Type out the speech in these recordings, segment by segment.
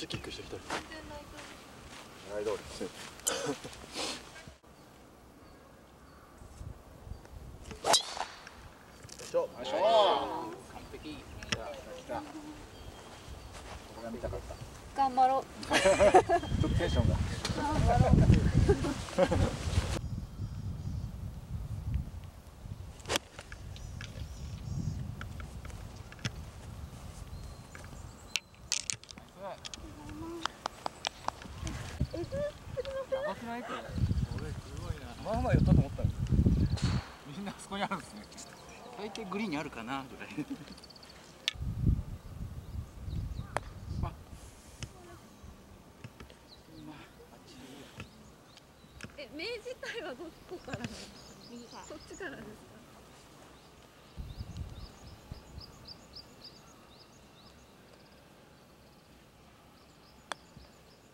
ちゃキックしてきたよ狙い通りしょよいしょ完璧来た来たこれが見たかった頑張ろうちょっとテンションが頑張ろうやばくないこれ俺すごいなまあまあ寄ったと思ったのみんなあそこにあるん。ですね大抵グリーンにあるかなぐらい。あ。え目自体はどこから右か？らそっちからですか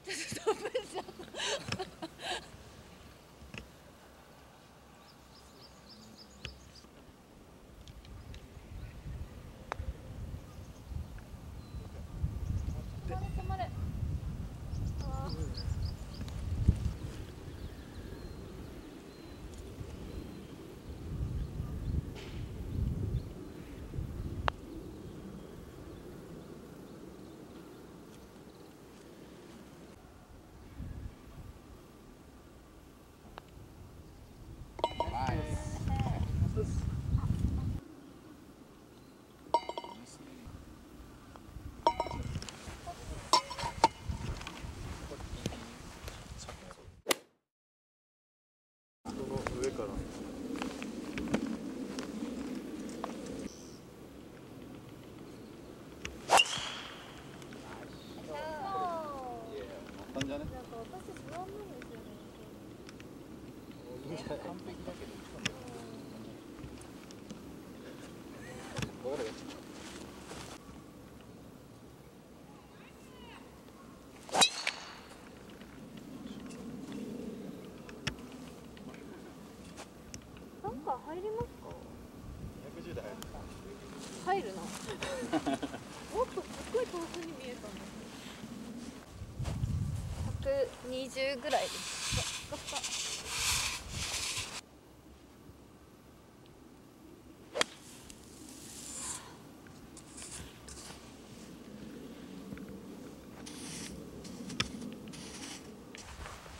ちょっとダメじゃん止まれ止まれあーナイスこの上から簡単じゃねなんか私不安なんですよね。いいんじゃない完璧だけどわかるよなんか入りますか？110で入るな。もっとすっごい遠くに見えたの？百二十ぐらいです。わ使った。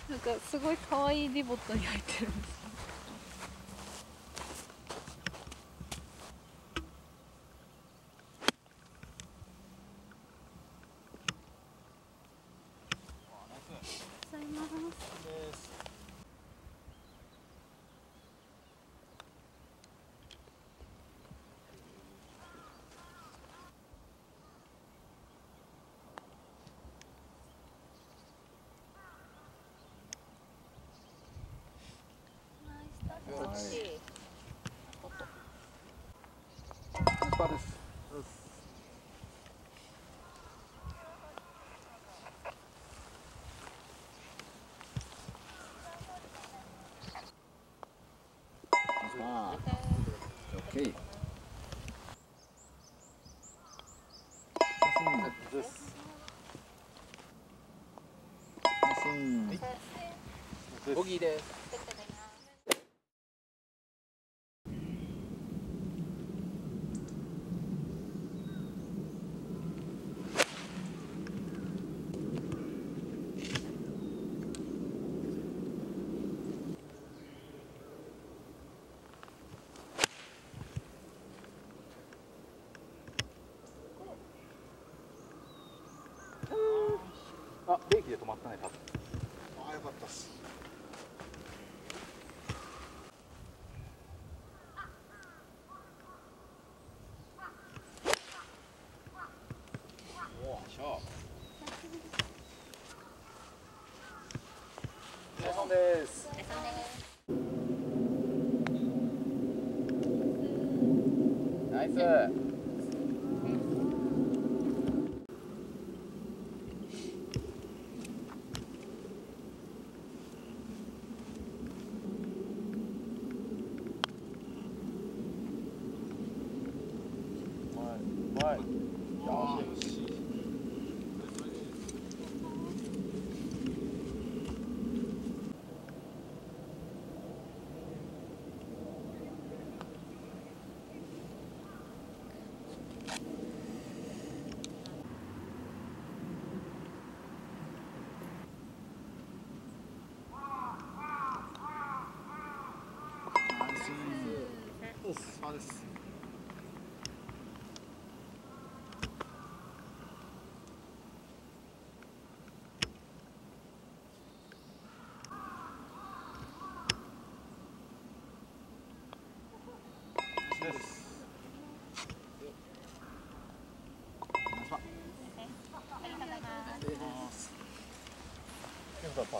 なんかすごい可愛いリボットに入ってるんですスタッチ。スーボギーですあ、ブレーキで止まったね、多分。ああよかったっすおお、しょお疲れ様です。ナイス。パーですです。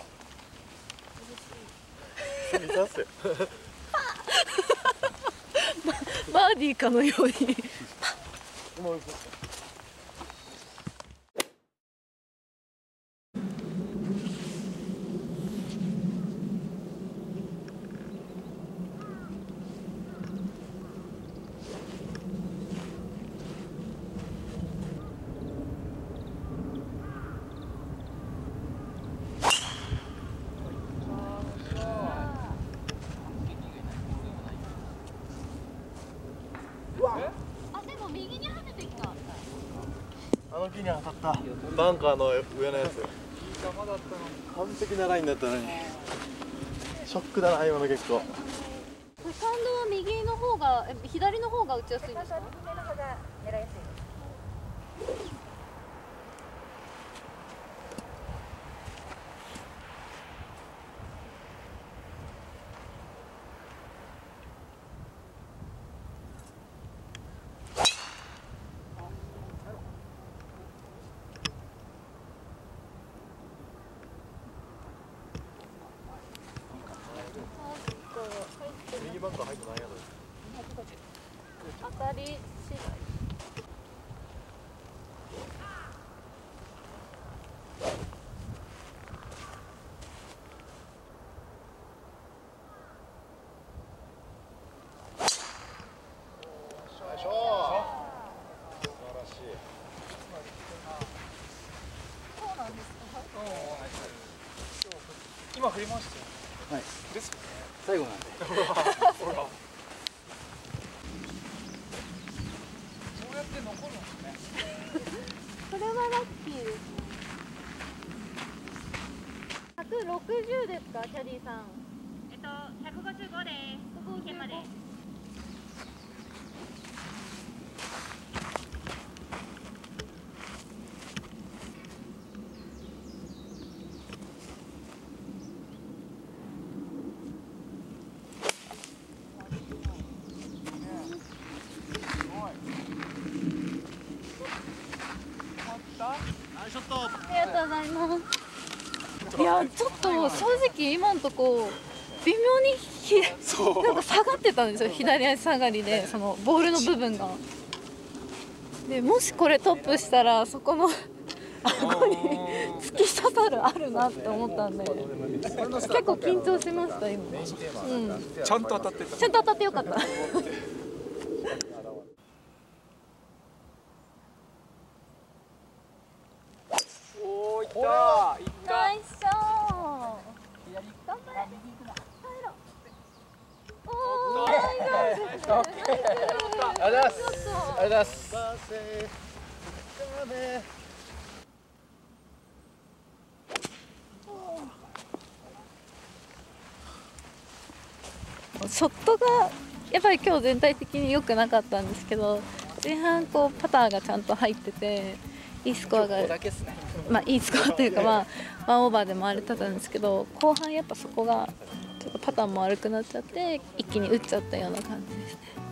パーバーディーかのようにもうあでも右に跳ねてきたあの木に当たった。バンカーの上のやつ。完璧なラインだったのに。ショックだな今の結構。セカンドは右の方がえ左の方が打ちやすいんですか？右バンカー入ってないやろ当たり次第今振りましたよねはい。ですよね最後なんでほらそうやって残るんですねこれはラッキーですね160ですかキャディさんえっと、155です。池まで。ナイスショットありがとうございますいやちょっと正直今のとこ微妙にひなんか下がってたんですよ。左足下がりでそのボールの部分が。でもしこれトップしたらそこの顎に 突き刺さるあるなって思ったんで。結構緊張しました今、うん、ちゃんと当たってた。ちゃんと当たってよかったおーいったーいったナイスショー頑張れ入ろうおーナイスナイスありがとうございます。ありがとうございますショットがやっぱり今日全体的に良くなかったんですけど前半こうパターがちゃんと入ってていいスコアがまあいいスコアというかまあワンオーバーで回れてたんですけど後半やっぱそこがちょっとパターンも悪くなっちゃって一気に打っちゃったような感じですね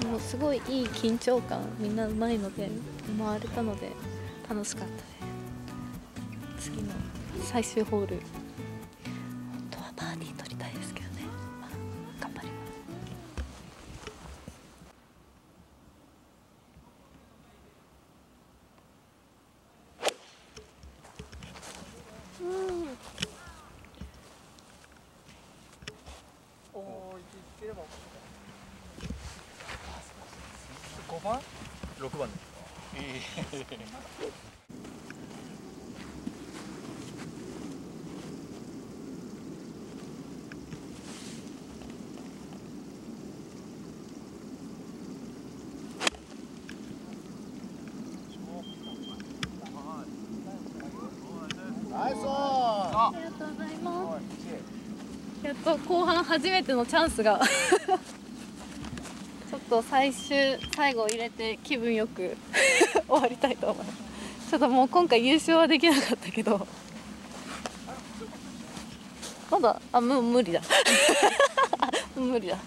でもすごいいい緊張感みんなうまいので回れたので楽しかったです次の最終ホール。番？6番。ですありがとうございます。ありがっと後半初めてのチャンスがっと最終最後入れて気分よく 終わりたいと思います。ちょっともう今回優勝はできなかったけど。まだあもう無理だ。無理だ。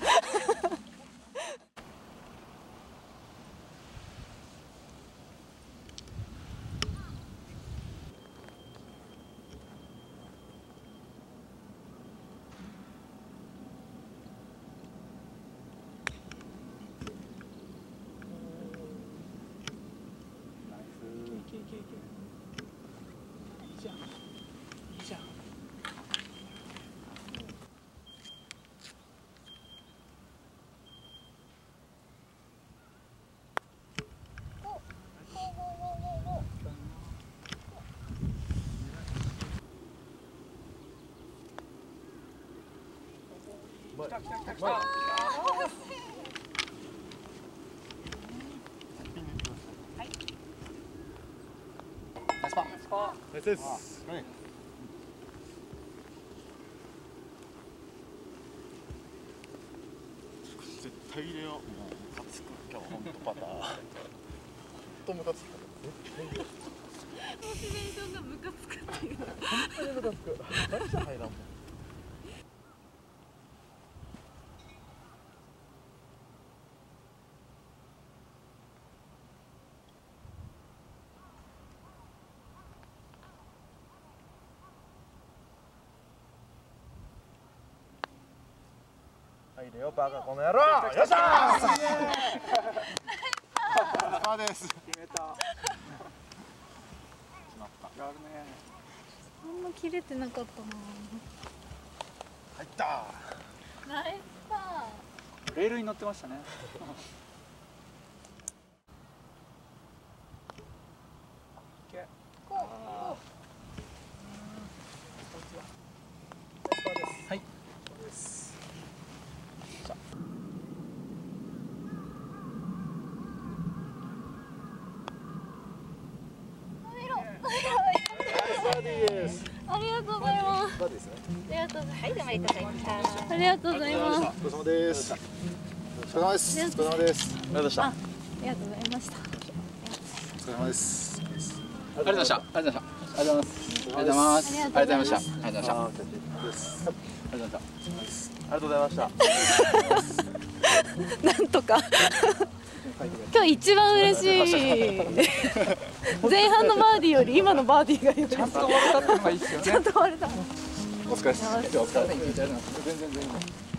ナイスです絶対入れようもうムカつく今日ほんとパターンほんとムカつくモチベーションがムカつくっていう。本当にムカつく何じゃ入らんもん入れよバカこの野郎！よっしゃー！です。決めた。やるねあんま切れてなかった入ったなナイスパー。レールに乗ってましたね。はいバディですありがとうございます。ありがとうございます。はい、どうもありがとうございました。ありがとうございます。お疲れ様です。お疲れ様です。お疲れ様です。ありがとうございましたありがとうございましたお疲れ様です。ありがとうございましたありがとうございましたありがとうございます。ありがとうございます。ありがとうございましたありがとうございましたありがとうございましたありがとうございましたなんとか今日一番嬉しい。前半のバーディーより今のバーディーがよりちゃんと終わったってのがいいっすよね。終われた。お疲れ様です。今日お疲れ。様です全然全然